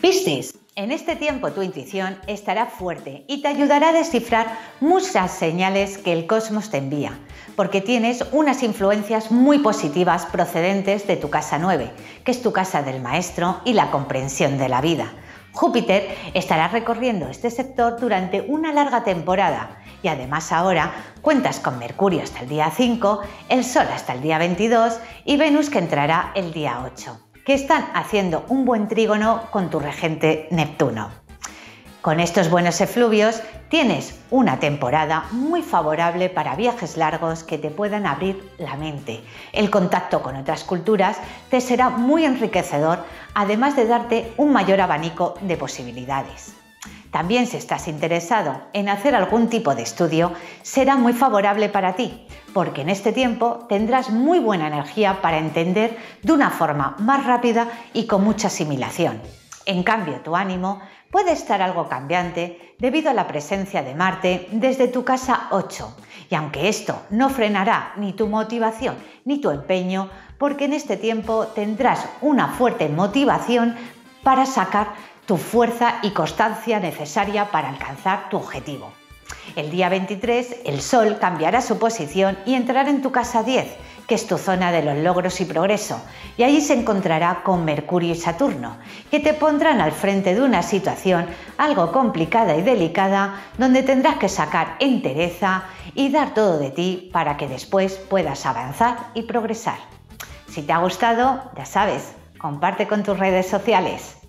Piscis, en este tiempo tu intuición estará fuerte y te ayudará a descifrar muchas señales que el cosmos te envía, porque tienes unas influencias muy positivas procedentes de tu casa 9, que es tu casa del maestro y la comprensión de la vida. Júpiter estará recorriendo este sector durante una larga temporada y además ahora cuentas con Mercurio hasta el día 5, el Sol hasta el día 22 y Venus que entrará el día 8 que están haciendo un buen trígono con tu regente Neptuno. Con estos buenos efluvios tienes una temporada muy favorable para viajes largos que te puedan abrir la mente. El contacto con otras culturas te será muy enriquecedor, además de darte un mayor abanico de posibilidades. También si estás interesado en hacer algún tipo de estudio, será muy favorable para ti, porque en este tiempo tendrás muy buena energía para entender de una forma más rápida y con mucha asimilación. En cambio, tu ánimo puede estar algo cambiante debido a la presencia de Marte desde tu casa 8. Y aunque esto no frenará ni tu motivación ni tu empeño, porque en este tiempo tendrás una fuerte motivación para sacar tu fuerza y constancia necesaria para alcanzar tu objetivo. El día 23 el Sol cambiará su posición y entrará en tu casa 10, que es tu zona de los logros y progreso, y allí se encontrará con Mercurio y Saturno, que te pondrán al frente de una situación algo complicada y delicada donde tendrás que sacar entereza y dar todo de ti para que después puedas avanzar y progresar. Si te ha gustado, ya sabes, comparte con tus redes sociales.